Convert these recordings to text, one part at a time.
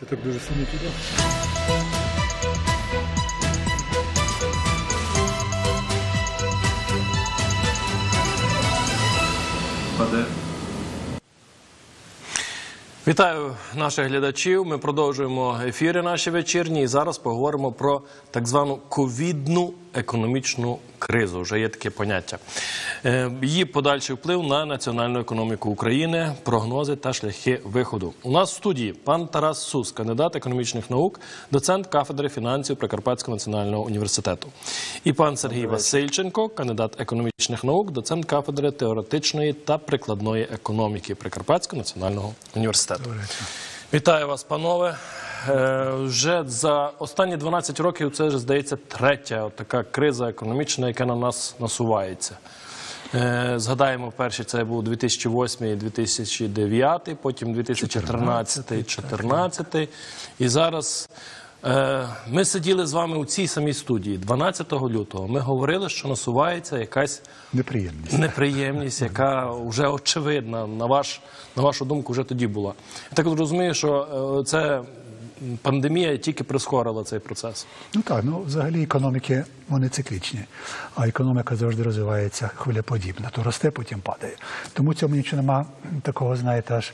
Це так дуже сильно туди. Вітаю наших глядачів. Ми продовжуємо ефіри наші вечірні. І зараз поговоримо про так звану ковідну економічну кризу. Вже є таке поняття. Е, Її подальший вплив на національну економіку України, прогнози та шляхи виходу. У нас в студії пан Тарас Сус, кандидат економічних наук, доцент кафедри фінансів Прикарпатського національного університету, і пан Сергій Васильченко, кандидат економічних наук, доцент кафедри теоретичної та прикладної економіки Прикарпатського національного університету. Вітаю вас, панове. Е, Вже за останні 12 років це вже здається третя от така криза економічна, яка на нас насувається. Е, Згадаємо, перший це був 2008 2009, потім 2013 2014. І зараз е, ми сиділи з вами у цій самій студії 12 лютого. Ми говорили, що насувається якась Неприємність. неприємність, яка вже очевидна, на, ваш, на вашу думку, вже тоді була. Я так розумію, що це пандемія тільки прискорила цей процес. Ну так, ну взагалі економіки вони циклічні, а економіка завжди розвивається хвилеподібно. То росте, потім падає. Тому цьому нічого нема такого, знаєте, аж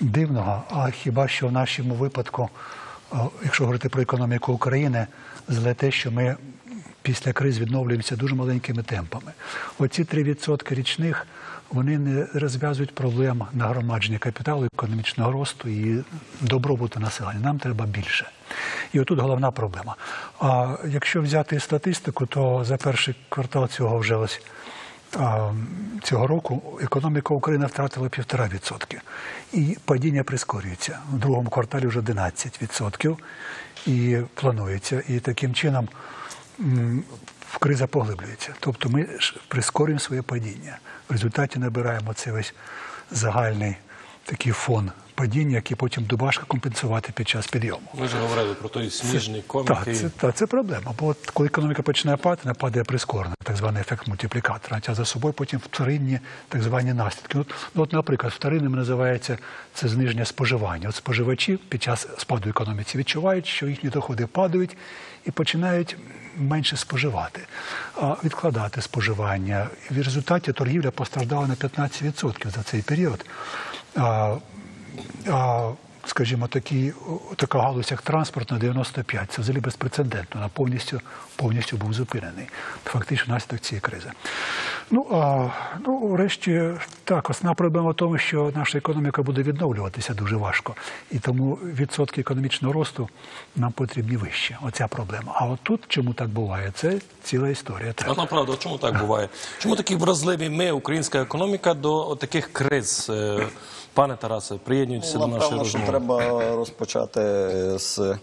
дивного. А хіба що в нашому випадку, якщо говорити про економіку України, зле те, що ми після криз відновлюємося дуже маленькими темпами. Оці 3% річних вони не розв'язують проблем нагромадження капіталу, економічного росту і добробуту населення. Нам треба більше. І отут головна проблема. А якщо взяти статистику, то за перший квартал цього вже ось цього року економіка України втратила 1,5%. І падіння прискорюється. У другому кварталі вже 11% і планується. І таким чином криза поглиблюється. Тобто ми прискорюємо своє падіння. В результаті набираємо цей весь загальний такий фон падіння, який потім дубашка компенсувати під час підйому. Ми ж говорили про той сніжний комік. Так, це, так, це проблема. Бо от коли економіка починає падати, вона падає прискорено, так званий ефект мультиплікатора. Тягне за собою потім вторинні так звані наслідки. От, ну, от, наприклад, вторинним називається це зниження споживання. От споживачі під час спаду економіці відчувають, що їхні доходи падають і починають менше споживати, відкладати споживання. І в результаті торгівля постраждала на 15% за цей період. Скажімо, такі, така галузь, як транспорт на 95, це взагалі безпрецедентно, вона повністю, повністю був зупинений. Фактично наслідок цієї кризи. Ну, а, ну, врешті, так, основна проблема в тому, що наша економіка буде відновлюватися дуже важко. І тому відсотки економічного росту нам потрібні вищі. Оця проблема. А от тут, чому так буває, це ціла історія. А Так. направду, чому так буває? Чому такі вразливі ми, українська економіка, до таких криз? Е, Пане Тарасе, приєднуйтеся до нашої що розмови. треба розпочати з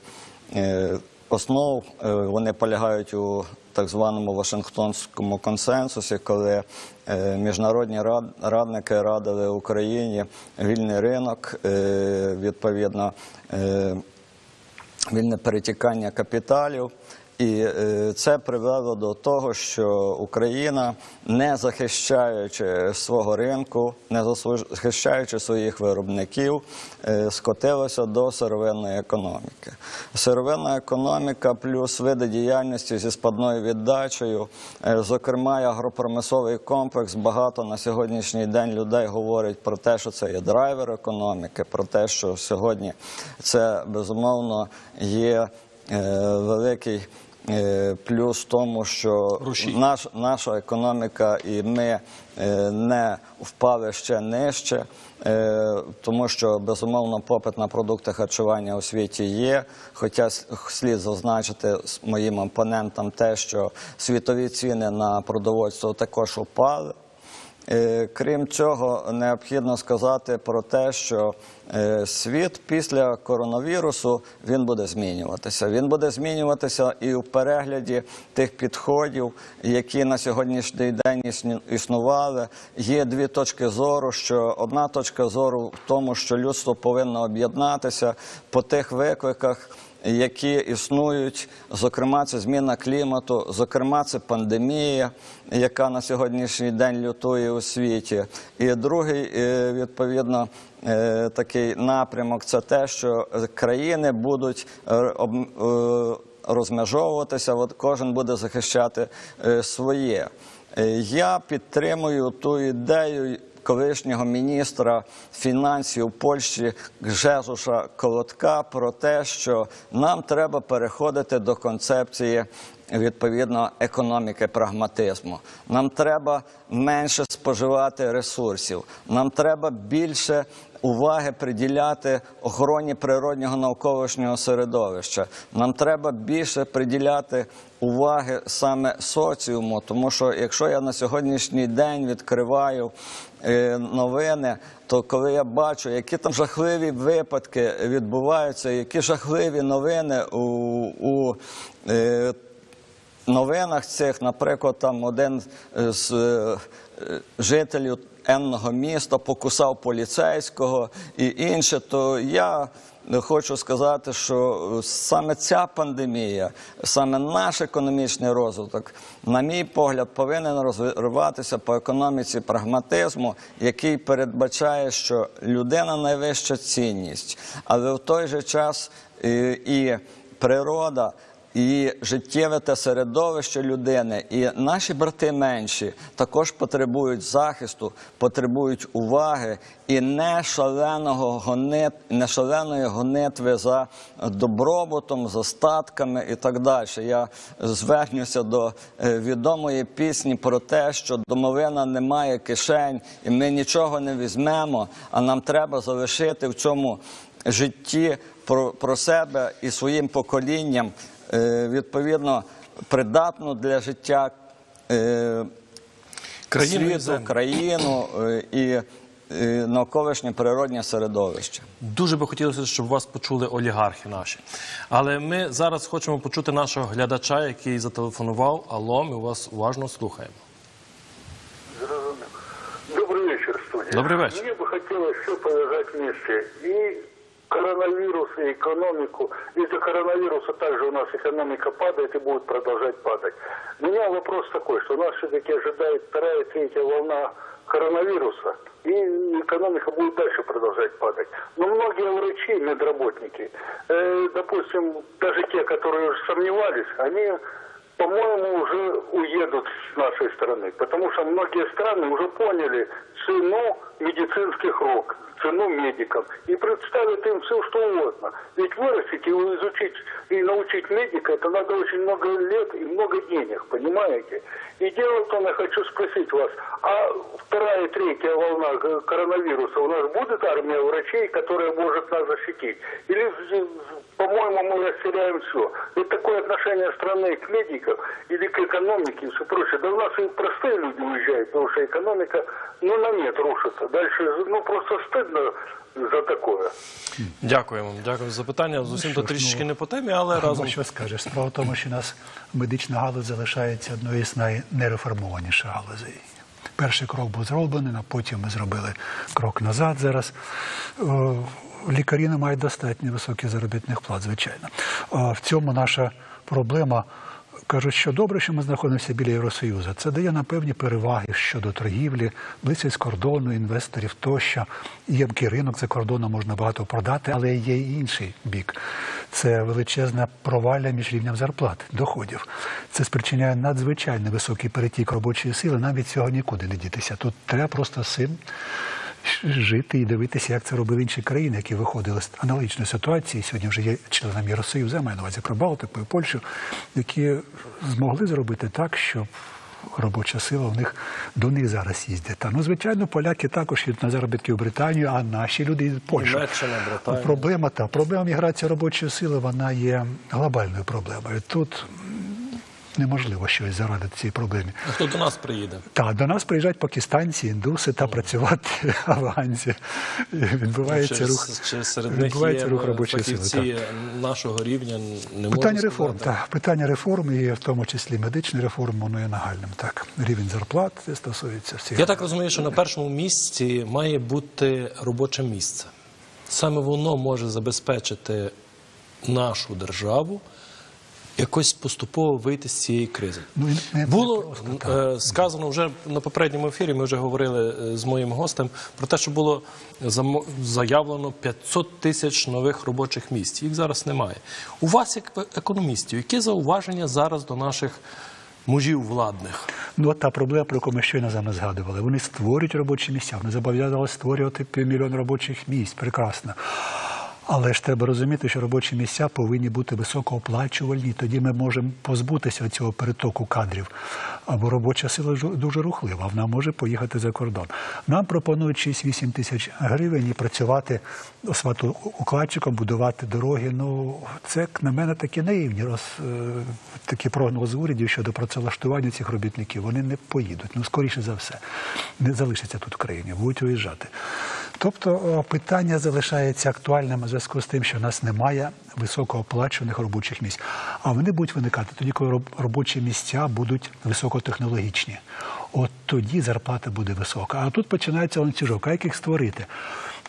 е, основ. Е, Вони полягають у так званому Вашингтонському консенсусі, коли е, міжнародні рад- радники радили Україні вільний ринок, е, відповідно. вільне перетікання капіталів. І е, це привело до того, що Україна, не захищаючи свого ринку, не захищаючи своїх виробників, е, скотилася до сировинної економіки. Сировинна економіка плюс види діяльності зі спадною віддачею, е, зокрема, і агропромисловий комплекс. Багато на сьогоднішній день людей говорять про те, що це є драйвер економіки, про те, що сьогодні це безумовно є великий. е, Плюс в тому, що наш, наша економіка і ми е, не впали ще нижче, е, тому що безумовно попит на продукти харчування у світі є. Хоча слід зазначити моїм опонентам те, що світові ціни на продовольство також упали. Е, Крім цього, необхідно сказати про те, що е, світ після коронавірусу він буде змінюватися. Він буде змінюватися і у перегляді тих підходів, які на сьогоднішній день існували. Є дві точки зору. Що одна точка зору в тому, що людство повинно об'єднатися по тих викликах які існують, зокрема, це зміна клімату, зокрема, це пандемія, яка на сьогоднішній день лютує у світі. І другий, е, відповідно, е, такий напрямок це те, що країни будуть е, розмежовуватися, от кожен буде захищати своє. Я підтримую ту ідею колишнього міністра фінансів Польщі Гжезуша Колотка про те, що нам треба переходити до концепції відповідно економіки прагматизму. Нам треба менше споживати ресурсів. Нам треба більше уваги приділяти охороні природнього навколишнього середовища. Нам треба більше приділяти уваги саме соціуму, тому що якщо я на сьогоднішній день відкриваю новини, то коли я бачу, які там жахливі випадки відбуваються, які жахливі новини у, е, новинах цих, наприклад, там один з е, е, жителів енного міста покусав поліцейського і інше, то я хочу сказати, що саме ця пандемія, саме наш економічний розвиток, на мій погляд, повинен розвиватися по економіці прагматизму, який передбачає, що людина найвища цінність, але в той же час і, і природа і життєве те середовище людини, і наші брати менші також потребують захисту, потребують уваги і не шаленого гонит, не шаленої гонитви за добробутом, за статками і так далі. Я звернуся до е, відомої пісні про те, що домовина не має кишень, і ми нічого не візьмемо, а нам треба залишити в цьому житті про, про себе і своїм поколінням відповідно придатну для життя е, Країну і світу, землю. країну е, і е, навколишнє природнє середовище. Дуже би хотілося, щоб вас почули олігархи наші. Але ми зараз хочемо почути нашого глядача, який зателефонував. Алло, ми вас уважно слухаємо. Зрозумів. Добрый вечер, студия. Добрый вечер. Мне бы хотелось все повязать вместе. И Коронавирус, и экономику. Из-за коронавируса также у нас экономика падает и будет продолжать падать. У меня вопрос такой, что нас все-таки ожидает вторая, третья волна коронавируса, и экономика будет дальше продолжать падать. Но многие врачи, медработники, э, допустим, даже те, которые сомневались, они по-моему, уже уедут с нашей страны, потому что многие страны уже поняли цену медицинских рук, цену медикам, и представят им все, что угодно. Ведь вырастить и изучить, и научить медика, это надо очень много лет и много денег, понимаете? И дело в том, я хочу спросить вас, а вторая, третья волна коронавируса, у нас будет армия врачей, которая может нас защитить? Или, по-моему, мы растеряем все? Это такое отношение страны к медикам или к экономике и все прочее. Да у нас и простые люди уезжают, потому что экономика, ну, на нет рушится. Дальше, ну, просто стыдно за такое. Дякуємо. Дякую за запитання. Зовсім що то трішечки ну, не по темі, але разом. Ну, що скажеш? Справа в тому, що у нас медична галузь залишається однією з найнереформованіших галузей. Перший крок був зроблений, а потім ми зробили крок назад зараз. Лікарі не мають достатньо високих заробітних плат, звичайно. В цьому наша проблема. Кажуть, що добре, що ми знаходимося біля Євросоюзу. Це дає нам певні переваги щодо торгівлі, близькість кордону, інвесторів тощо. Ємкий ринок за кордоном можна багато продати, але є і інший бік. Це величезна провалля між рівнем зарплат, доходів. Це спричиняє надзвичайно високий перетік робочої сили. Нам від цього нікуди не дітися. Тут треба просто з цим жити і дивитися, як це робили інші країни, які виходили з аналогічної ситуації. Сьогодні вже є членами Євросоюзу, я маю на увазі Прибалтику і Польщу, які змогли зробити так, щоб робоча сила в них до них зараз їздить. Та, ну, звичайно, поляки також їдуть на заробітки в Британію, а наші люди в Польщу. Проблема та проблема міграції робочої сили вона є глобальною проблемою. Тут неможливо щось зарадити цій проблемі. А хто до нас приїде? Так, до нас приїжджають пакистанці, індуси та працювати афганці. Відбувається рух, чи серед відбувається рух робочої сили. фахівці нашого рівня? Не Питання реформ, так. Питання реформ, і в тому числі медичної реформи, воно є нагальним. Так, рівень зарплат стосується всіх. Я так розумію, що на першому місці має бути робоче місце. Саме воно може забезпечити нашу державу якось поступово вийти з цієї кризи. Ну, не- Було е, сказано вже на попередньому ефірі. Ми вже говорили е, з моїм гостем про те, що було заявлено 500 тисяч нових робочих місць. Їх зараз немає. У вас, як економістів, які зауваження зараз до наших мужів владних? Ну, от та проблема, про яку ми щойно з вами згадували. Вони створюють робочі місця, вони зобов'язали створювати півмільйон робочих місць. Прекрасно. Але ж треба розуміти, що робочі місця повинні бути високооплачувальні. Тоді ми можемо позбутися цього перетоку кадрів. Або робоча сила дуже рухлива, вона може поїхати за кордон. Нам пропонують 6-8 тисяч гривень і працювати укладчиком, будувати дороги. Ну, це, на мене, такі наївні роз, е, такі прогнози урядів щодо працевлаштування цих робітників. Вони не поїдуть. Ну, скоріше за все, не залишаться тут в країні, будуть виїжджати. Тобто питання залишається актуальним зв'язку з тим, що в нас немає високооплачуваних робочих місць. А вони будуть виникати тоді, коли робочі місця будуть високотехнологічні. От тоді зарплата буде висока. А тут починається ланцюжок. А як їх створити?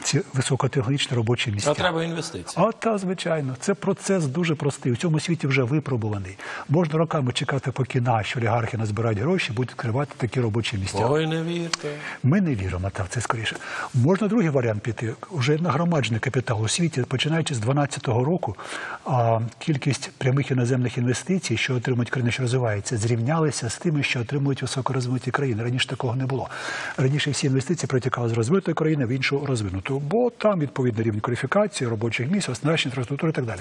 Ці високотехнологічні робочі місця. А треба інвестиції. А та звичайно, це процес дуже простий. У цьому світі вже випробуваний. Можна роками чекати, поки наші олігархи назбирають гроші, будуть відкривати такі робочі місця. Ой, не вірте. Ми не віримо та в це скоріше. Можна другий варіант піти. Уже нагромаджений капітал у світі, починаючи з 2012 року, а, кількість прямих іноземних інвестицій, що отримують країни, що розвиваються, зрівнялися з тими, що отримують високорозвинуті країни. Раніше такого не було. Раніше всі інвестиції протікали з розвитої країни в іншу розвинуту, бо там відповідний рівень кваліфікації, робочих місць, оснащення інфраструктури і так далі.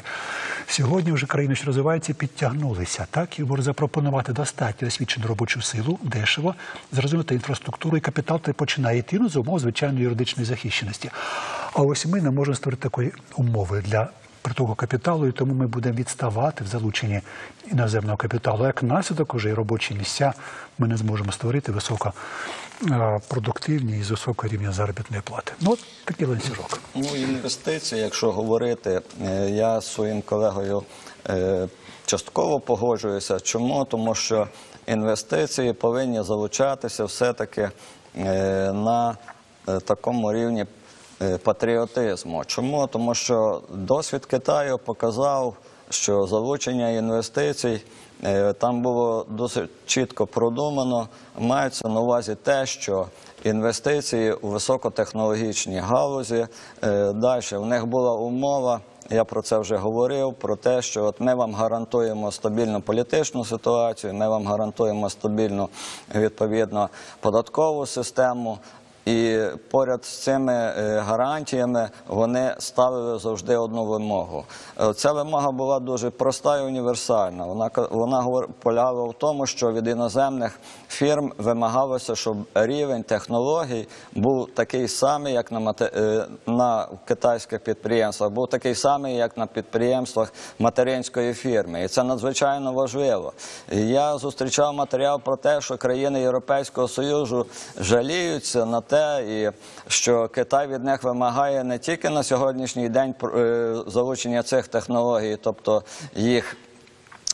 Сьогодні вже країни, що розвиваються, підтягнулися так і можуть запропонувати достатньо освічену робочу силу, дешево, з розвинутою інфраструктурою, і капітал той починає йти ну, з умов звичайної юридичної захищеності. А ось ми не можемо створити такої умови для притоку капіталу, і тому ми будемо відставати в залученні іноземного капіталу. Як наслідок уже і робочі місця ми не зможемо створити високо продуктивні і з високого рівня заробітної плати. Ну, от такий ланцюжок. Ну, інвестиції, якщо говорити, е, я з своїм колегою е, частково погоджуюся. Чому? Тому що інвестиції повинні залучатися все-таки е, на е, такому рівні е, патріотизму. Чому? Тому що досвід Китаю показав, що залучення інвестицій. Е, Там було досить чітко продумано. Мається на увазі те, що інвестиції у високотехнологічні галузі. е, Далі в них була умова. Я про це вже говорив. Про те, що от ми вам гарантуємо стабільну політичну ситуацію, ми вам гарантуємо стабільну відповідно податкову систему. І поряд з цими е, гарантіями вони ставили завжди одну вимогу. Е, Ця вимога була дуже проста і універсальна. Вона вона полягала в тому, що від іноземних фірм вимагалося, щоб рівень технологій був такий самий, як на мате- е, на китайських підприємствах, був такий самий, як на підприємствах материнської фірми. І це надзвичайно важливо. Я зустрічав матеріал про те, що країни Європейського Союзу жаліються на те, і що Китай від них вимагає не тільки на сьогоднішній день е, залучення цих технологій, тобто їх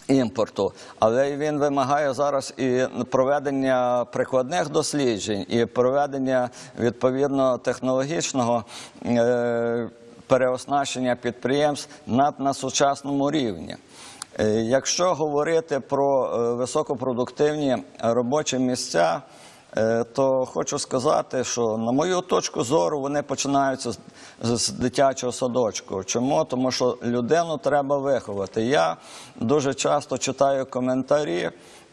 імпорту, але він вимагає зараз і проведення прикладних досліджень, і проведення відповідно технологічного е, переоснащення підприємств на, на сучасному рівні. Е, Якщо говорити про е, високопродуктивні робочі місця, то хочу сказати, що на мою точку зору вони починаються з, з дитячого садочку. Чому? Тому що людину треба виховати. Я дуже часто читаю коментарі.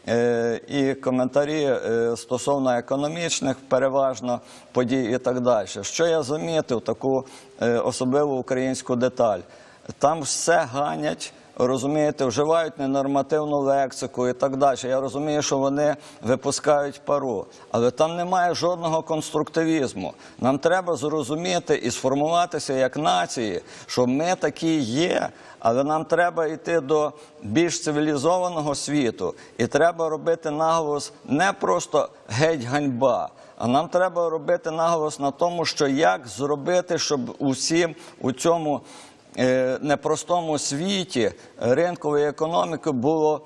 е, І коментарі е, стосовно економічних, переважно подій і так далі. Що я замітив таку е, особливу українську деталь? Там все ганять розумієте, вживають ненормативну лексику і так далі. Я розумію, що вони випускають пару, але там немає жодного конструктивізму. Нам треба зрозуміти і сформуватися як нації, що ми такі є. Але нам треба йти до більш цивілізованого світу, і треба робити наголос не просто геть ганьба, а нам треба робити наголос на тому, що як зробити, щоб усім у цьому непростому світі ринкової економіки було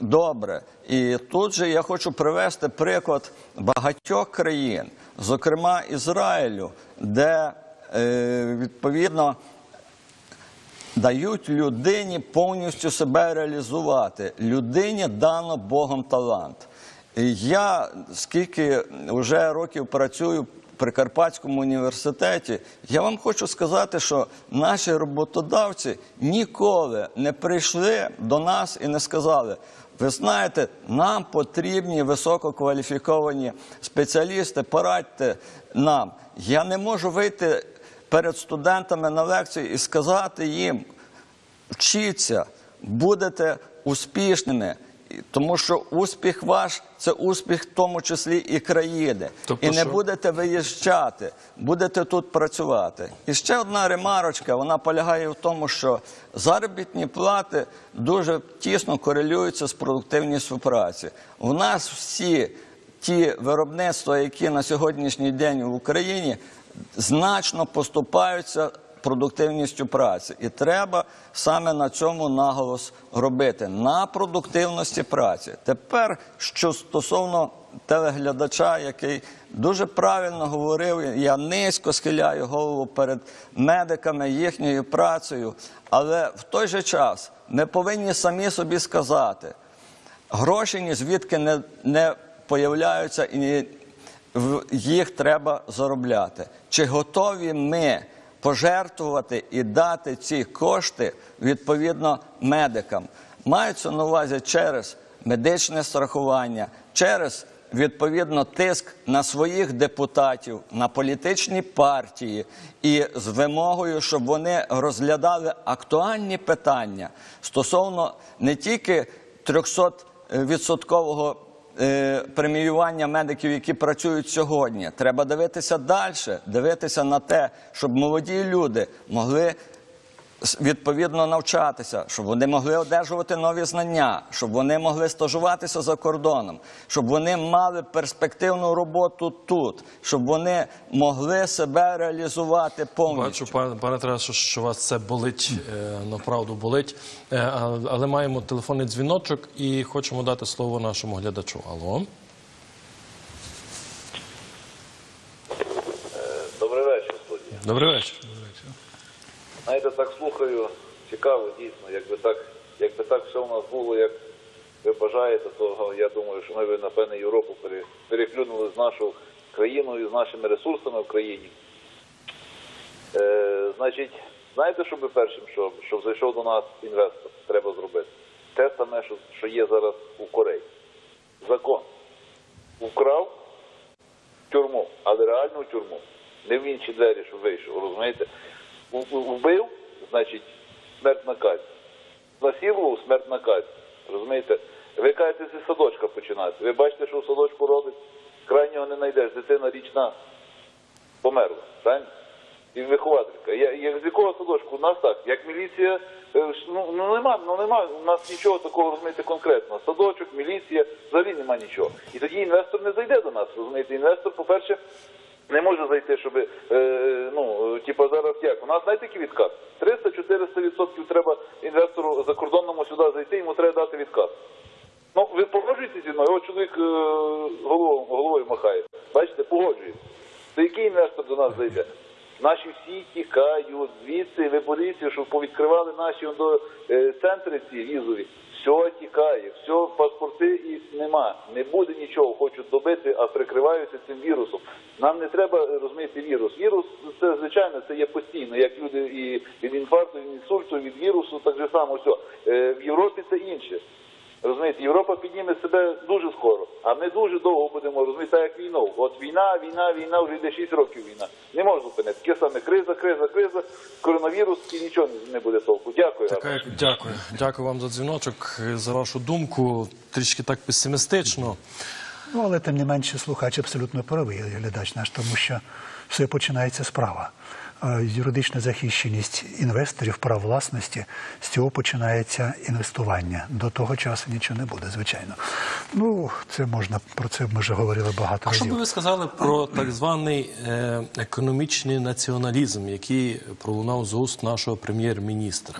добре. І тут же я хочу привести приклад багатьох країн, зокрема Ізраїлю, де е, відповідно дають людині повністю себе реалізувати. Людині дано Богом талант. Я скільки вже років працюю при Карпатському університеті, я вам хочу сказати, що наші роботодавці ніколи не прийшли до нас і не сказали. Ви знаєте, нам потрібні висококваліфіковані спеціалісти, порадьте нам. Я не можу вийти перед студентами на лекцію і сказати їм, вчіться, будете успішними. Тому що успіх ваш це успіх в тому числі і країни. Тобто і не що? будете виїжджати, будете тут працювати. І ще одна ремарочка, вона полягає в тому, що заробітні плати дуже тісно корелюються з продуктивністю праці. У нас всі ті виробництва, які на сьогоднішній день в Україні значно поступаються продуктивністю праці. І треба саме на цьому наголос робити на продуктивності праці. Тепер, що стосовно телеглядача, який дуже правильно говорив, я низько схиляю голову перед медиками їхньою працею, але в той же час ми повинні самі собі сказати, гроші ні звідки не, не появляються і їх треба заробляти. Чи готові ми пожертвувати і дати ці кошти відповідно медикам? Мається на увазі через медичне страхування, через відповідно тиск на своїх депутатів, на політичні партії і з вимогою, щоб вони розглядали актуальні питання стосовно не тільки 300-відсоткового е, преміювання медиків, які працюють сьогодні. Треба дивитися далі, дивитися на те, щоб молоді люди могли відповідно навчатися, щоб вони могли одержувати нові знання, щоб вони могли стажуватися за кордоном, щоб вони мали перспективну роботу тут, щоб вони могли себе реалізувати повністю. Бачу, пане, пане Тарасу, що вас це болить, е, направду болить. Е, Але маємо телефонний дзвіночок і хочемо дати слово нашому глядачу. Алло. Добрий вечір, студія. Добрий вечір. Знаєте, так слухаю, цікаво, дійсно. Якби так, якби так все у нас було, як ви бажаєте, то я думаю, що ми б, напевне, Європу пере- переклюнули з нашою країною, з нашими ресурсами в країні. Е, значить, знаєте, що би першим, що, щоб зайшов до нас інвестор, треба зробити? Те саме, що, що є зараз у Кореї. Закон. Украв тюрму, але реальну тюрму. Не в інші двері, щоб вийшов, розумієте? Вбив, значить, смертна казнь. Насилував смертна казнь. Розумієте? Ви кажете, зі садочка починати. Ви бачите, що в садочку робить? Крайнього не знайдеш. Дитина річна померла. Правильно? І вихователька. Як з якого садочку? У нас так, як міліція, е, ну, ну нема, ну нема, у нас нічого такого розумієте конкретного. Садочок, міліція, взагалі нема нічого. І тоді інвестор не зайде до нас, розумієте. Інвестор, по-перше, не може зайти, щоб, е, ну, типу зараз як? У нас знаєте який відкат? 300-400 відсотків треба інвестору закордонному сюди зайти, йому треба дати відкат. Ну, ви погоджуєтеся зі мною? От чоловік е, головою, махає. Бачите, погоджується. То який інвестор до нас зайде? Наші всі тікають звідси, ви подивіться, що повідкривали наші е, центри ці візові. Все тікає, все, паспорти і нема. Не буде нічого, хочуть добити, а прикриваються цим вірусом. Нам не треба розуміти вірус. Вірус це звичайно це є постійно, як люди і від інфаркту, від інсульту, від вірусу, так же само все. В Європі це інше. Розумієте, Європа підніме себе дуже скоро, а ми дуже довго будемо розуміти, так як війну. От війна, війна, війна, вже йде 6 років війна. Не можна зупинити. Таке саме криза, криза, криза, коронавірус і нічого не буде толку. Дякую. Така, як- дякую. Дякую вам за дзвіночок, за вашу думку. Трішки так песимістично. Ну, але тим не менше слухач абсолютно правий глядач наш, тому що все починається справа. Юридична захищеність інвесторів, прав власності, з цього починається інвестування. До того часу нічого не буде, звичайно. Ну, це можна, про це ми вже говорили багато А що би ви сказали про так званий е, економічний націоналізм, який пролунав з уст нашого прем'єр-міністра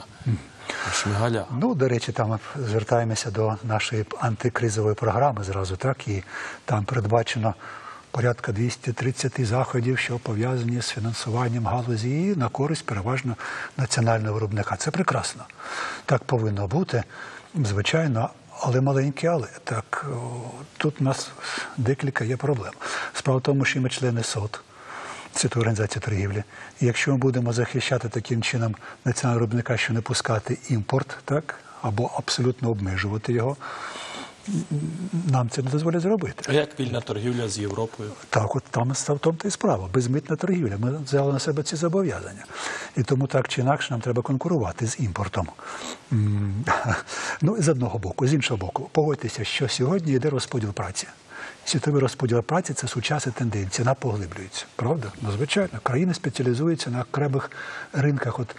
Шмигаля? Ну, до речі, там звертаємося до нашої антикризової програми зразу, так, і там передбачено порядка 230 заходів, що пов'язані з фінансуванням галузі і на користь переважно національного виробника. Це прекрасно. Так повинно бути, звичайно. Але маленькі, але так тут у нас декілька є проблем. Справа в тому, що ми члени СОТ, Світової організації торгівлі. І якщо ми будемо захищати таким чином національного виробника, що не пускати імпорт, так або абсолютно обмежувати його, нам це не дозволять зробити. А як вільна торгівля з Європою? Так, от там в тому то і справа. Безмитна торгівля. Ми взяли на себе ці зобов'язання. І тому так чи інакше нам треба конкурувати з імпортом. Ну, з одного боку, з іншого боку, погодьтеся, що сьогодні йде розподіл праці. Світовий розподіл праці це сучасна тенденція, вона поглиблюється. Правда? Ну, звичайно, країни спеціалізуються на окремих ринках, от,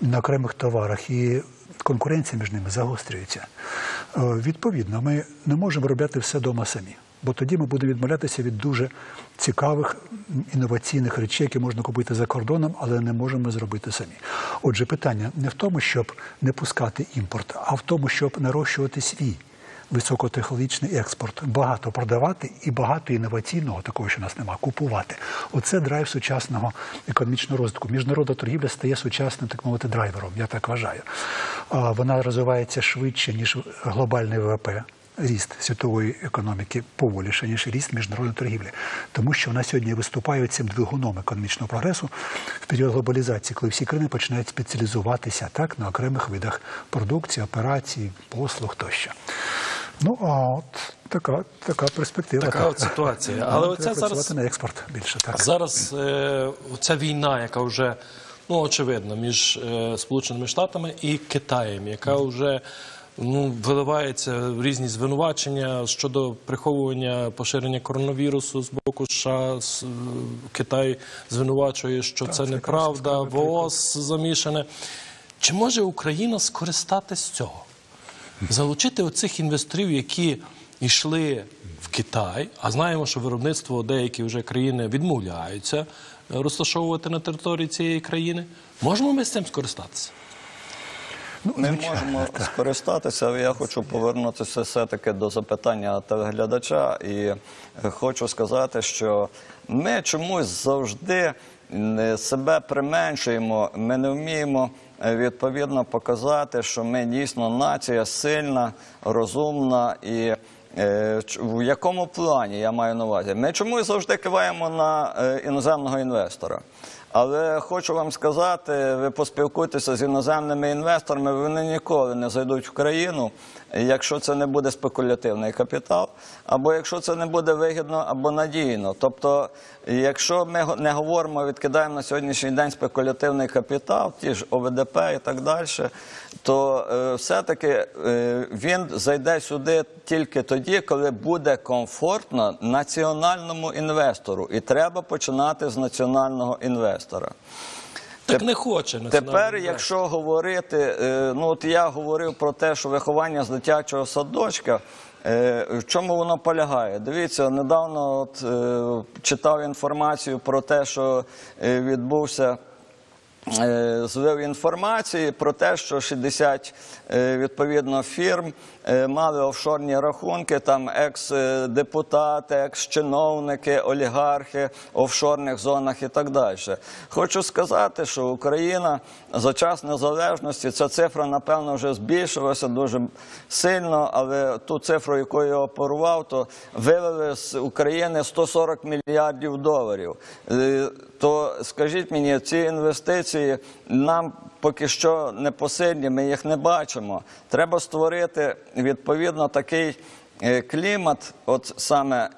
на окремих товарах, і конкуренція між ними загострюється. Е, Відповідно, ми не можемо робити все вдома самі. Бо тоді ми будемо відмовлятися від дуже цікавих інноваційних речей, які можна купити за кордоном, але не можемо зробити самі. Отже, питання не в тому, щоб не пускати імпорт, а в тому, щоб нарощувати свій високотехнологічний експорт, багато продавати і багато інноваційного, такого, що в нас немає, купувати. Оце драйв сучасного економічного розвитку. Міжнародна торгівля стає сучасним, так мовити, драйвером, я так вважаю. Вона розвивається швидше, ніж глобальний ВВП. Ріст світової економіки поволіше, ніж ріст міжнародної торгівлі, тому що вона сьогодні виступає цим двигуном економічного прогресу в період глобалізації, коли всі країни починають спеціалізуватися так на окремих видах продукції, операцій, послуг тощо. Ну а от така, така перспектива. Така так. от ситуація. Але треба оця зараз на експорт більше. Так. Зараз е, ця війна, яка вже ну очевидно, між е, Сполученими Штатами і Китаєм, яка вже ну виливається в різні звинувачення щодо приховування поширення коронавірусу з боку США. С- е, Китай звинувачує, що це це неправда, ВООЗ замішане. Чи може Україна скористатись цього? Залучити оцих інвесторів, які йшли в Китай, а знаємо, що виробництво деякі вже країни відмовляються е, розташовувати на території цієї країни. Можемо ми з цим скористатися? Ну, Ми можемо скористатися, але я хочу повернутися все-таки до запитання телеглядача. І хочу сказати, що ми чомусь завжди себе применшуємо, ми не вміємо е, відповідно показати, що ми дійсно нація сильна, розумна і. е, В якому плані я маю на увазі? Ми чомусь завжди киваємо на е, іноземного інвестора. Але хочу вам сказати, ви поспілкуйтеся з іноземними інвесторами, вони ніколи не зайдуть в країну, якщо це не буде спекулятивний капітал, або якщо це не буде вигідно або надійно. Тобто, якщо ми не говоримо, відкидаємо на сьогоднішній день спекулятивний капітал, ті ж ОВДП і так далі, то е, все-таки е, він зайде сюди тільки тоді, коли буде комфортно національному інвестору. І треба починати з національного інвестора. Так не хоче Тепер, якщо говорити, е, ну от я говорив про те, що виховання з дитячого садочка. В чому воно полягає? Дивіться, недавно от, читав інформацію про те, що відбувся е, злив інформації про те, що 60 е, відповідно фірм мали офшорні рахунки, там екс-депутати, екс-чиновники, олігархи в офшорних зонах і так далі. Хочу сказати, що Україна за час незалежності ця цифра, напевно, вже збільшилася дуже сильно, але ту цифру, якою я оперував, то вивели з України 140 мільярдів доларів. Е, То скажіть мені, ці інвестиції нам поки що не посильні, ми їх не бачимо. Треба створити відповідно такий е, клімат, от саме.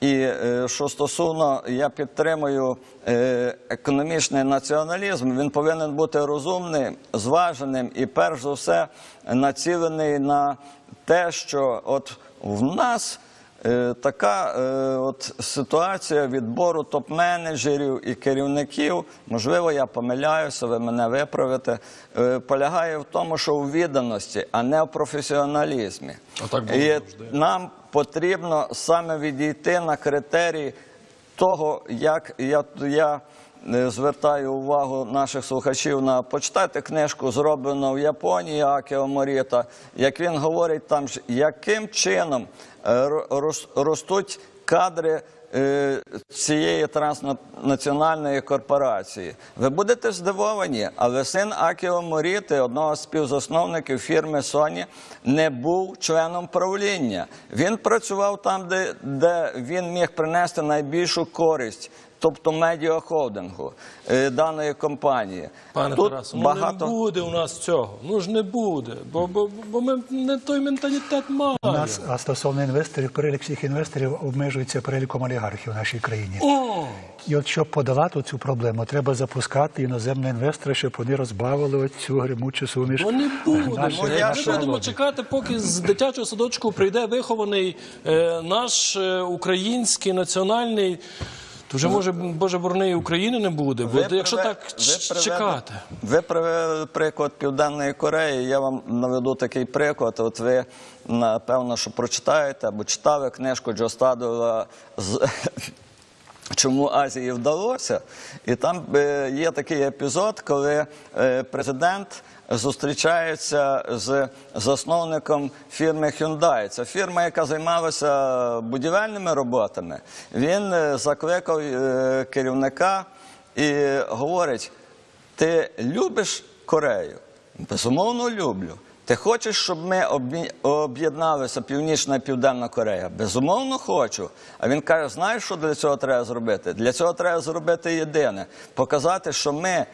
І е, що стосовно, я підтримую е, економічний націоналізм, він повинен бути розумним, зваженим і перш за все націлений на те, що от в нас така е, от ситуація відбору топ-менеджерів і керівників, можливо, я помиляюся, ви мене виправите, е, полягає в тому, що у відданості, а не в професіоналізмі. Було І завжди. нам потрібно саме відійти на критерії того, як я, я е, звертаю увагу наших слухачів на почитати книжку, зроблену в Японії Акіо Моріта, як він говорить там, яким чином е, ро- рос- ростуть кадри е, цієї транснаціональної корпорації. Ви будете здивовані, але син Акіо Моріти, одного з співзасновників фірми Sony, не був членом правління. Він працював там, де він міг принести найбільшу користь. Тобто медіахолдингу е, даної компанії. Пане Тут Тарасу, ну не буде у нас цього. Ну ж не буде, бо, бо, бо ми не той менталітет маємо. У нас а стосовно інвесторів, перелік всіх інвесторів обмежується переліком олігархів в нашій країні. О, І от щоб подолати цю проблему, треба запускати іноземні інвестори, щоб вони розбавили цю гримучу суміш. ну не буде. нашої- Ну, Ми будемо чекати, поки з дитячого садочку прийде вихований е, наш е, український національний. То вже може Боже борони України не буде, бо Ви якщо приве- так ви чекати. Ви привели приклад Південної Кореї. Я вам наведу такий приклад. От ви напевно, що прочитаєте або читали книжку Джо Стадова з Чому Азії вдалося? І там е, є такий епізод, коли е, президент зустрічається з засновником фірми Hyundai. Це фірма, яка займалася будівельними роботами. Він е, закликав керівника і говорить: ти любиш Корею? Безумовно, люблю. Ти хочеш, щоб ми об'єдналися Північна і Південна Корея? Безумовно, хочу. А він каже: знаєш, що для цього треба зробити? Для цього треба зробити єдине: показати, що ми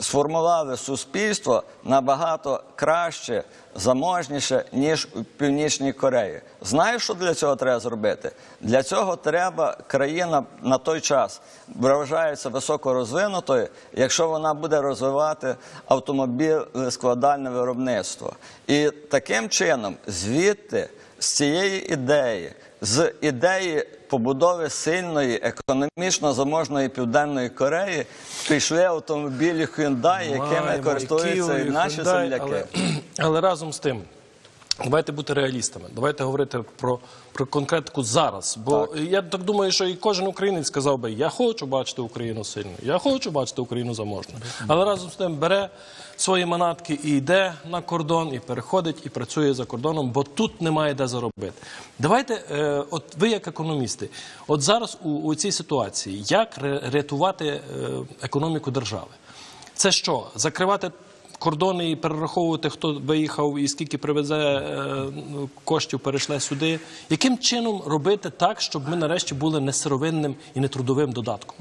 сформували суспільство набагато краще, заможніше, ніж у Північній Кореї. Знаєш, що для цього треба зробити? Для цього треба країна на той час вважається високорозвинутою, якщо вона буде розвивати автомобіль складальне виробництво. І таким чином, звідти, з цієї ідеї, з ідеї побудови сильної, економічно заможної південної Кореї, пішли автомобілі Hyundai, якими Маємо користуються і наші Hyundai, земляки. Але, але разом з тим, давайте бути реалістами. Давайте говорити про, про конкретику зараз. Бо я так думаю, що і кожен українець сказав би: я хочу бачити Україну сильною, я хочу бачити Україну заможною. Але разом з тим бере свої манатки і йде на кордон, і переходить, і працює за кордоном, бо тут немає де заробити. Давайте, е, от ви як економісти, от зараз у, у цій ситуації, як рятувати е, економіку держави? Це що? Закривати кордони і перераховувати, хто виїхав і скільки привезе е, коштів, перейшле сюди. Яким чином робити так, щоб ми нарешті були не сировинним і не трудовим додатком?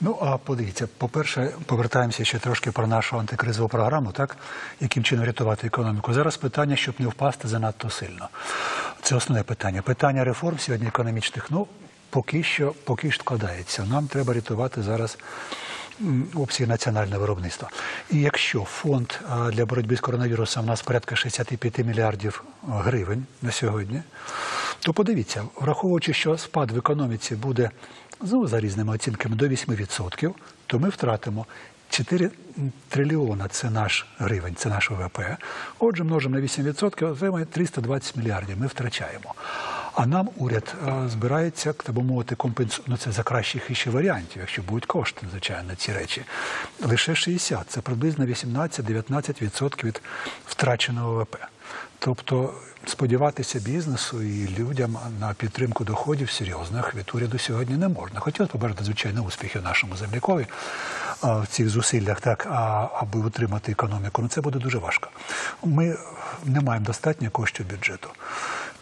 Ну а подивіться, по-перше, повертаємося ще трошки про нашу антикризову програму, так яким чином рятувати економіку. Зараз питання, щоб не впасти занадто сильно. Це основне питання. Питання реформ сьогодні економічних. Ну поки що, поки що складається. Нам треба рятувати зараз. Обсяги національного виробництва. І якщо фонд для боротьби з коронавірусом у нас порядка 65 мільярдів гривень на сьогодні, то подивіться, враховуючи, що спад в економіці буде ну, за різними оцінками до 8%, то ми втратимо 4 трильйона це наш гривень, це наш ВВП. Отже, множимо на 8%, отримаємо 320 мільярдів. Ми втрачаємо. А нам уряд збирається, так би мовити, компенсувати, ну це за кращих іще варіантів, якщо будуть кошти, звичайно, ці речі. Лише 60, це приблизно 18-19% від втраченого ВВП. Тобто сподіватися бізнесу і людям на підтримку доходів серйозних від уряду сьогодні не можна. Хотілося побажати, звичайно, успіхів нашому землякові в цих зусиллях, так, а, аби утримати економіку. Ну це буде дуже важко. Ми не маємо достатньо коштів бюджету.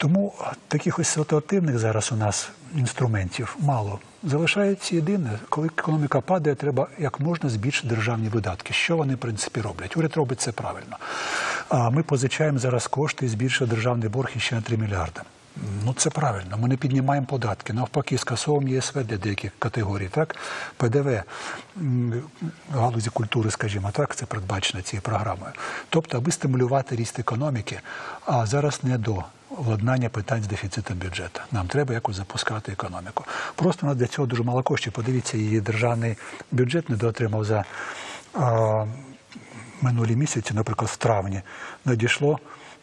Тому таких ось ситуативних зараз у нас інструментів мало. Залишається єдине, коли економіка падає, треба як можна збільшити державні видатки. Що вони, в принципі, роблять? Уряд робить це правильно. А ми позичаємо зараз кошти і збільшує державний борг іще на 3 мільярди. Ну це правильно. Ми не піднімаємо податки. Навпаки, скасовуємо ЄСВ для деяких категорій. Так, ПДВ галузі культури, скажімо так, це передбачено цією програмою. Тобто, аби стимулювати ріст економіки, а зараз не до владнання питань з дефіцитом бюджету. Нам треба якось запускати економіку. Просто на для цього дуже мало коштів. Подивіться, її державний бюджет недоотримав за а, минулі місяці, наприклад, в травні, надійшло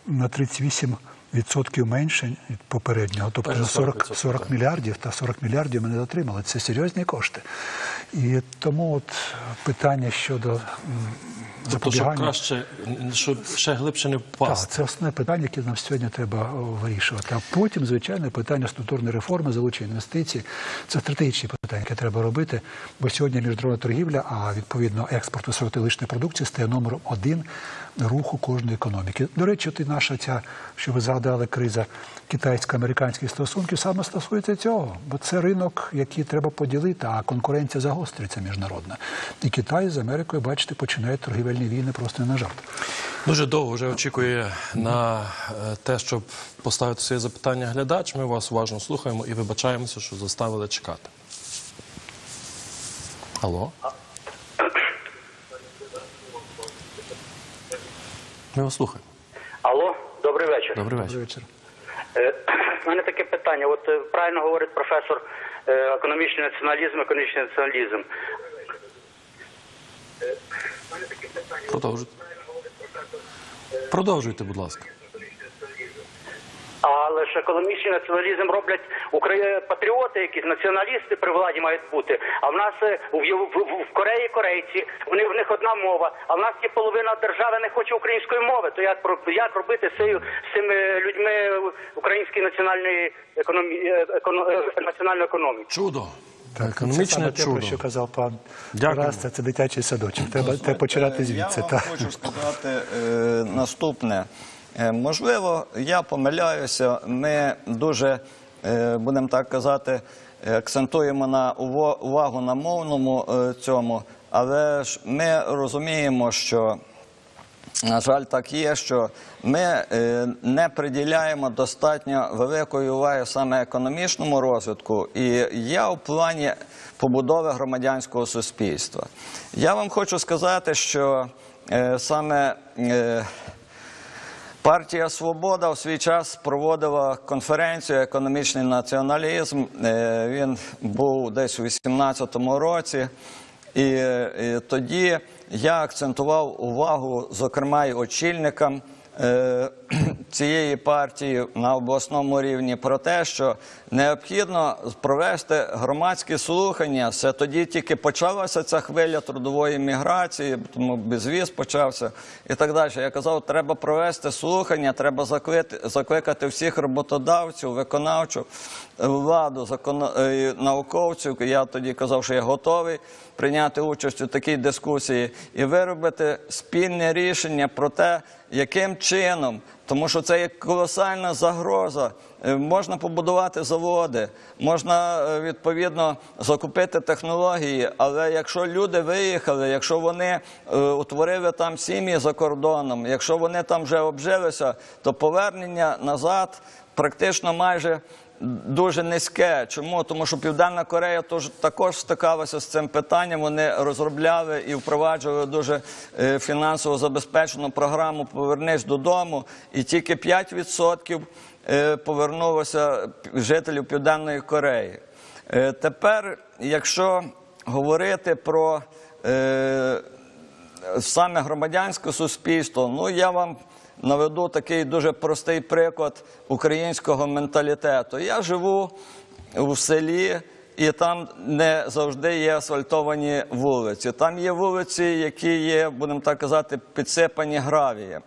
на 38 відсотків менше від попереднього. Тобто на 40, 40%, 40 мільярдів та 40 мільярдів ми не отримали. Це серйозні кошти. І тому от питання щодо Тобто, щоб краще, щоб ще глибше не Так, це основне питання, яке нам сьогодні треба вирішувати. А потім, звичайно, питання структурної реформи, залучення інвестицій. Це стратегічні питання, які треба робити. Бо сьогодні міжнародна торгівля, а відповідно експорт високотехнологічної продукції стає номером один руху кожної економіки. До речі, от і наша ця, що ви згадали, криза китайсько-американських стосунків саме стосується цього, бо це ринок, який треба поділити, а конкуренція загострюється міжнародна. І Китай з Америкою, бачите, починає торгівельні війни просто не на жарт. Дуже довго вже очікує на е, те, щоб поставити своє запитання глядач. Ми вас уважно слухаємо і вибачаємося, що заставили чекати. Алло? Ми вас слухаємо. Алло, добрий вечір. Добрий вечір. Добрий вечір. Е, У мене таке питання. От е, правильно говорить професор е, економічний націоналізм, економічний націоналізм. Продовжуйте. Продовжуйте, будь ласка. Ж економічний націоналізм роблять Украї... патріоти, якісь націоналісти при владі мають бути. А в нас е, в, в, в- в Кореї корейці, вони в них одна мова. А в нас є половина держави не хоче української мови. То як про- як робити з цими, людьми української національної економі... е, еконо... е, національної економіки? Чудо. Так, це Економічне саме те, про що казав пан. Тарас, це, це дитячий садочок. Треба, треба починати звідси. Я вам Так. хочу сказати е, наступне. Е, можливо, я помиляюся. Ми дуже, е, будемо так казати, акцентуємо увагу на мовному е, цьому, але ж ми розуміємо, що на жаль, так є, що ми не приділяємо достатньо великої уваги саме економічному розвитку, і я в плані побудови громадянського суспільства. Я вам хочу сказати, що саме Партія Свобода в свій час проводила конференцію Економічний націоналізм. Е, Він був десь у 2018 році. І, е, тоді я акцентував увагу, зокрема, й очільникам цієї партії на обласному рівні про те, що необхідно провести громадські слухання. Це тоді тільки почалася ця хвиля трудової міграції, тому безвіз почався і так далі. Я казав, треба провести слухання, треба закликати, закликати всіх роботодавців, виконавчу владу, законо, е, науковців. Я тоді казав, що я готовий прийняти участь у такій дискусії і виробити спільне рішення про те, яким чином, тому що це є колосальна загроза. Е, Можна побудувати заводи, можна е, відповідно закупити технології, але якщо люди виїхали, якщо вони е, утворили там сім'ї за кордоном, якщо вони там вже обжилися, то повернення назад практично майже дуже низьке. Чому? Тому що Південна Корея також стикалася з цим питанням. Вони розробляли і впроваджували дуже е, фінансово забезпечену програму Повернись додому, і тільки 5% е, повернулося жителів Південної Кореї. Е, Тепер, якщо говорити про саме громадянське суспільство, ну я вам наведу такий дуже простий приклад українського менталітету. Я живу в селі. І там не завжди є асфальтовані вулиці. Там є вулиці, які є, будемо так казати, підсипані гравієм.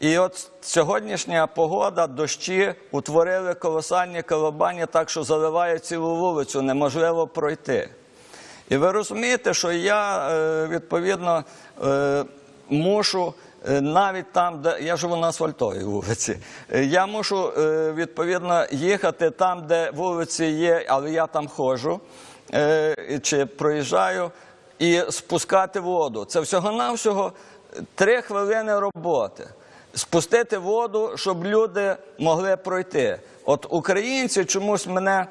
І от сьогоднішня погода, дощі утворили колосальні колобані, так що заливає цілу вулицю, неможливо пройти. І ви розумієте, що я е, відповідно е, мушу навіть там, де я живу на асфальтовій вулиці, е, я мушу е, відповідно їхати там, де вулиці є, але я там ходжу е, чи проїжджаю і спускати воду. Це всього-навсього три хвилини роботи. Спустити воду, щоб люди могли пройти. От українці чомусь мене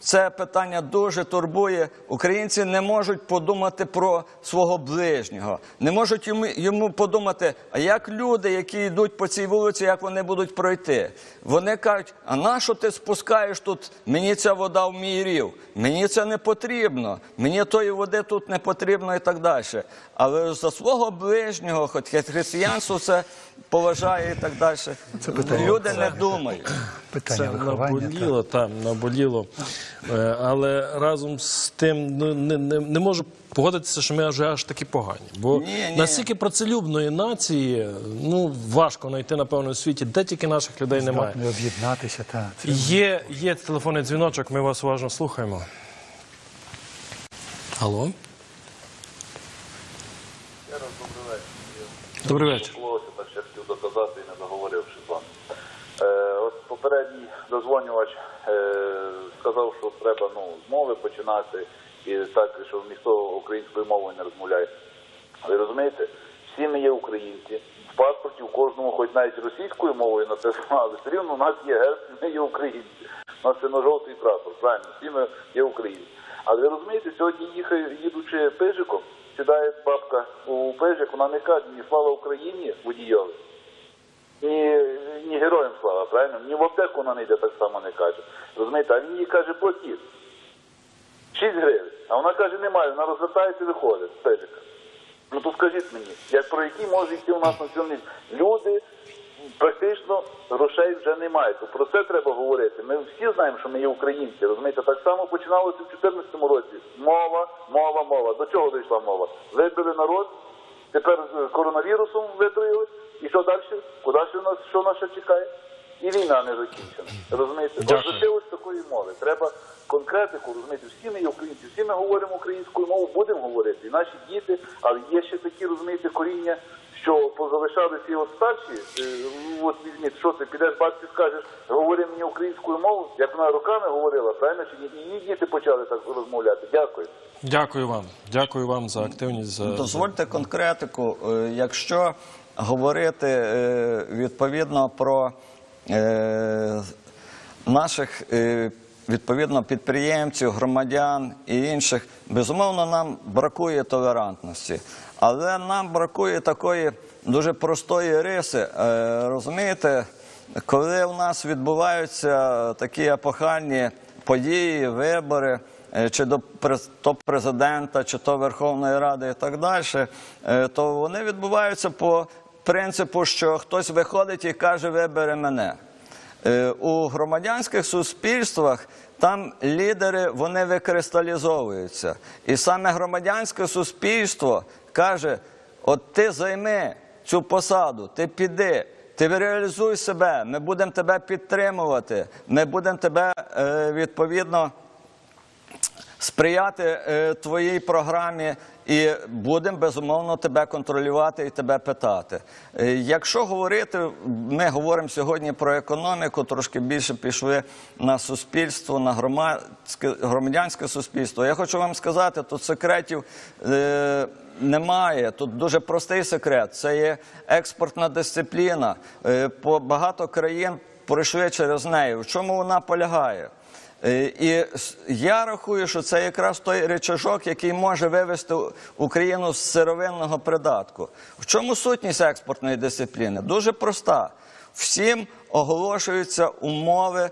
це питання дуже турбує. Українці не можуть подумати про свого ближнього, не можуть йому, йому подумати, а як люди, які йдуть по цій вулиці, як вони будуть пройти. Вони кажуть, а на що ти спускаєш тут? Мені ця вода в мій рів, мені це не потрібно, мені тої води тут не потрібно і так далі. Але за свого ближнього, хоч християнство це поважає і так далі. Це питання. Люди не думають. Питання Це виховання. наболіло, там наболіло. Е, Але разом з тим ну, не, не, не можу погодитися, що ми вже аж такі погані. Бо Ні, ні. настільки працелюбної нації, ну важко знайти, напевно, у світі, де тільки наших людей немає. Здатні об'єднатися. Та. Це Є, є телефонний дзвіночок, ми вас уважно слухаємо. Алло? Добрий вечір. Так ще хотів доказати не договоривши з вами. Е, от попередній дозвонювач е, сказав, що треба ну, з мови починати і так, що ніхто українською мовою не розмовляє. Ви розумієте, всі ми є українці. В паспорті у кожному, хоч навіть російською мовою написано, але все рівно у нас є герб, ми є українці. У нас сино-жовтий прапор, правильно, всі ми є українці. Але ви розумієте, сьогодні їдучи пижиком, сідає бабка у пижик, вона не каже ні слава Україні водійові, ні, ні героям слава, правильно? Ні в аптеку вона не так само не каже. Розумієте, а він їй каже, платіть. 6 гривень. А вона каже, немає, вона розвертається і виходить з. Ну то скажіть мені, як про які може йти у нас націоналізм? Люди практично грошей вже не мають. То про це треба говорити. Ми всі знаємо, що ми є українці. Розумієте, так само починалося в 2014 році. Мова, мова, мова. До чого дійшла мова? Вибили народ, тепер з коронавірусом витроїли. І що далі? Куди ще нас що нас ще чекає? І війна не закінчена. Розумієте? Ось такої мови. Треба конкретику, розумієте, всі ми є українці, всі ми говоримо українською мовою, будемо говорити. І наші діти, але є ще такі, розумієте, коріння, що позалишалися от старші. Е, От візьміть, що ти підеш, батьки скажеш, говори мені українською мовою, як вона роками говорила, правильно? Чи ні? І її діти почали так розмовляти. Дякую. Дякую вам. Дякую вам за активність. За... Дозвольте конкретику. Е, Якщо говорити е, відповідно про наших відповідно підприємців, громадян і інших, безумовно, нам бракує толерантності, але нам бракує такої дуже простої риси. Е, Розумієте, коли у нас відбуваються такі епохальні події, вибори. е, Чи до то президента, чи то Верховної Ради і так далі, е, то вони відбуваються по принципу, що хтось виходить і каже, вибери мене. У громадянських суспільствах там лідери вони викристалізовуються. І саме громадянське суспільство каже: от ти займи цю посаду, ти піди, ти реалізуй себе, ми будемо тебе підтримувати, ми будемо тебе е, відповідно сприяти е, твоїй програмі і будемо безумовно тебе контролювати і тебе питати. Е, якщо говорити, ми говоримо сьогодні про економіку, трошки більше пішли на суспільство, на громадське громадянське суспільство. Я хочу вам сказати, тут секретів. Е, Немає тут дуже простий секрет. Це є експортна дисципліна. Багато країн пройшли через неї. В чому вона полягає? Е, І я рахую, що це якраз той речажок, який може вивести Україну з сировинного придатку. В чому сутність експортної дисципліни? Дуже проста. Всім оголошуються умови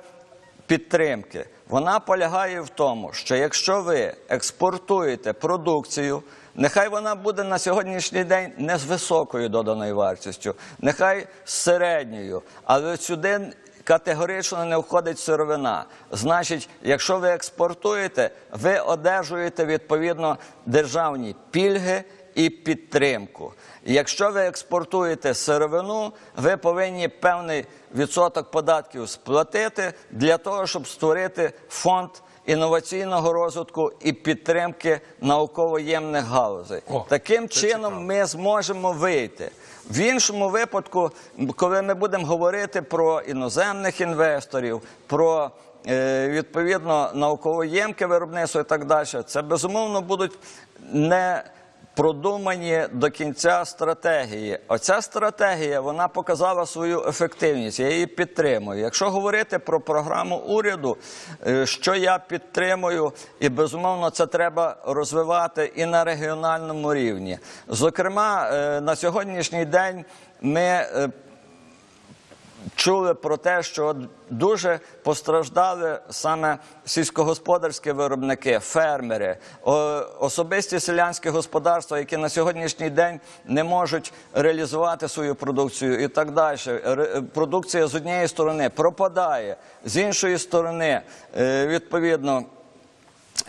підтримки. Вона полягає в тому, що якщо ви експортуєте продукцію, нехай вона буде на сьогоднішній день не з високою доданою вартістю, нехай з середньою, але сюди категорично не входить сировина. Значить, якщо ви експортуєте, ви одержуєте відповідно державні пільги і підтримку. Якщо ви експортуєте сировину, ви повинні певний відсоток податків сплатити для того, щоб створити фонд інноваційного розвитку і підтримки науково-ємних галузей. О, Таким чином ми зможемо вийти. В іншому випадку, коли ми будемо говорити про іноземних інвесторів, про е, відповідно науково-ємке виробництво і так далі, це безумовно будуть не продумані до кінця стратегії. Оця стратегія вона показала свою ефективність. Я її підтримую. Якщо говорити про програму уряду, е, що я підтримую, і безумовно це треба розвивати і на регіональному рівні. Зокрема, е, на сьогоднішній день ми. Чули про те, що дуже постраждали саме сільськогосподарські виробники, фермери, особисті селянські господарства, які на сьогоднішній день не можуть реалізувати свою продукцію і так далі. Продукція з однієї сторони пропадає, з іншої сторони, е, відповідно.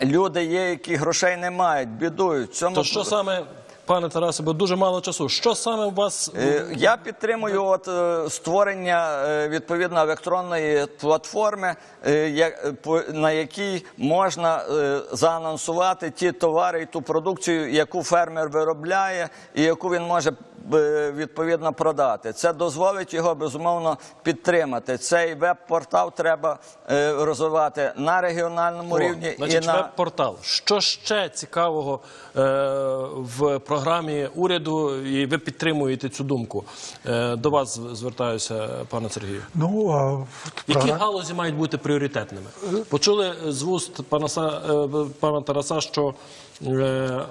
Люди є, які грошей не мають, бідують. Цьому То що саме, пане Тарасе, бо дуже мало часу. Що саме у вас Е, Я підтримую от е, створення е, відповідно електронної платформи, на якій можна заанонсувати ті товари і ту продукцію, яку фермер виробляє, і яку він може відповідно продати. Це дозволить його безумовно підтримати. Цей веб-портал треба е, розвивати на регіональному О, рівні значить, і на веб-портал. Що ще цікавого е, в програмі уряду, і ви підтримуєте цю думку? Е, до вас звертаюся, пане Сергію. Ну, а Які галузі мають бути пріоритетними? Почули з вуст пана, е, пана Тараса, що е,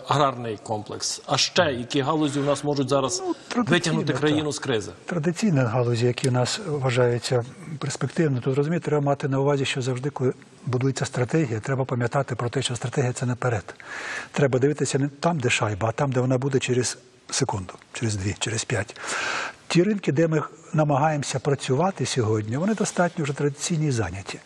аграрний комплекс. А ще які галузі у нас можуть зараз традиційно, витягнути країну з кризи? Традиційні галузі, які у нас вважаються перспективними, тут розумієте, треба мати на увазі, що завжди, коли будується стратегія, треба пам'ятати про те, що стратегія це наперед. Треба дивитися не там, де шайба, а там, де вона буде через секунду, через дві, через п'ять. Ті ринки, де ми намагаємося працювати сьогодні, вони достатньо вже традиційні і зайняті.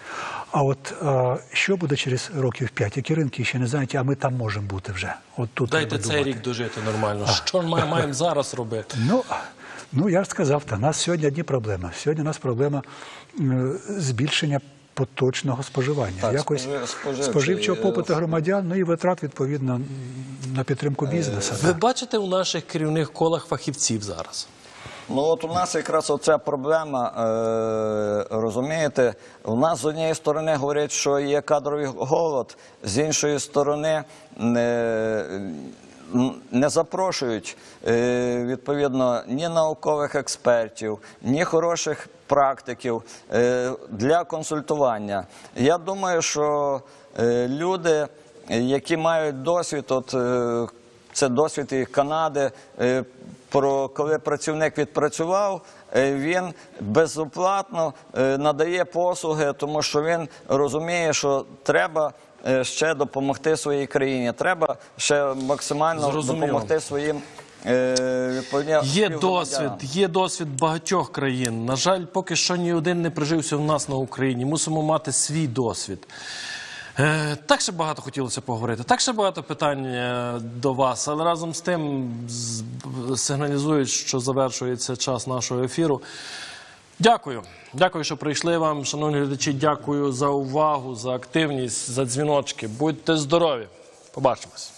А от е, що буде через років п'ять? Які ринки ще не зайняті, а ми там можемо бути вже. От тут Дайте цей думати. рік дожити нормально. Що ми маємо зараз робити? Ну, ну я ж сказав, та у нас сьогодні одні проблеми. Сьогодні у нас проблема збільшення поточного споживання. Так, Якось спожи- споживчий, споживчого е, попиту громадян, ну і витрат відповідно на підтримку бізнесу. Ви так. бачите у наших керівних колах фахівців зараз? Ну от у нас якраз оця проблема, е, розумієте, у нас з однієї сторони говорять, що є кадровий голод, з іншої сторони не, не запрошують е, відповідно ні наукових експертів, ні хороших практиків е, для консультування. Я думаю, що е, люди, які мають досвід, от е, це досвід і Канади. е, Про коли працівник відпрацював, е, він безоплатно е, надає послуги, тому що він розуміє, що треба е, ще допомогти своїй країні. Треба ще максимально Зрозуміло. допомогти своїм е, Є досвід, є досвід багатьох країн. На жаль, поки що ні один не прижився в нас на Україні. Мусимо мати свій досвід. Е, Так ще багато хотілося поговорити. Так ще багато питань е, до вас, але разом з тим сигналізують, що завершується час нашого ефіру. Дякую. Дякую, що прийшли вам. Шановні глядачі, дякую за увагу, за активність, за дзвіночки. Будьте здорові. Побачимось.